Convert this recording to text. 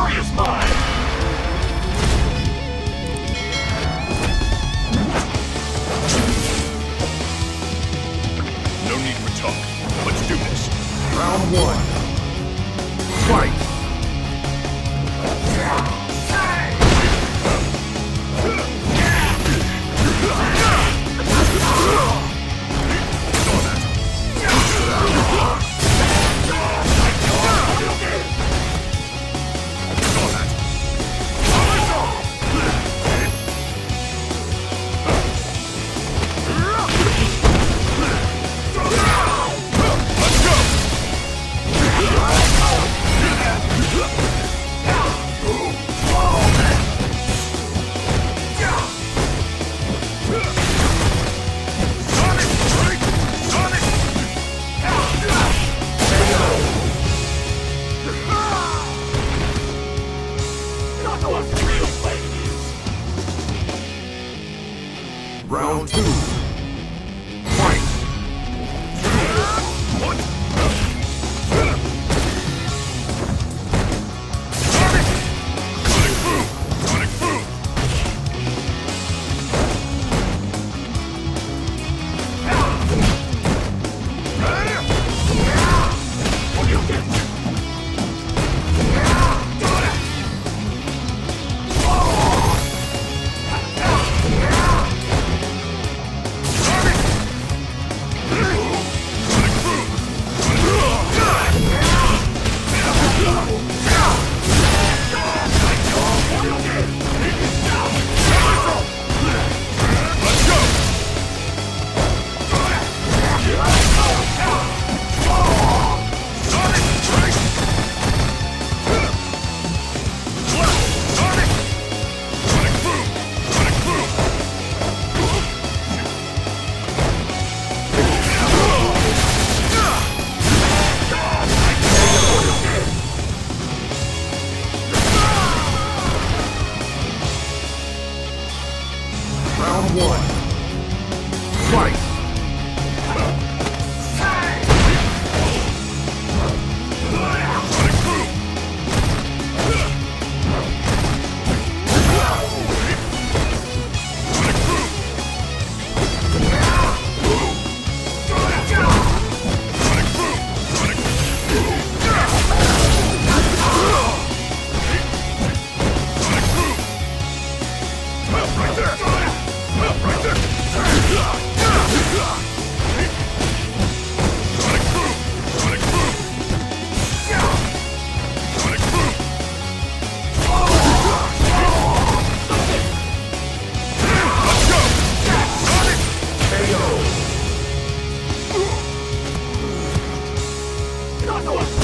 Victory is mine! No need for talk. Let's do this. Round one. Fight! Round two. one. Fight! Right there! Not the one!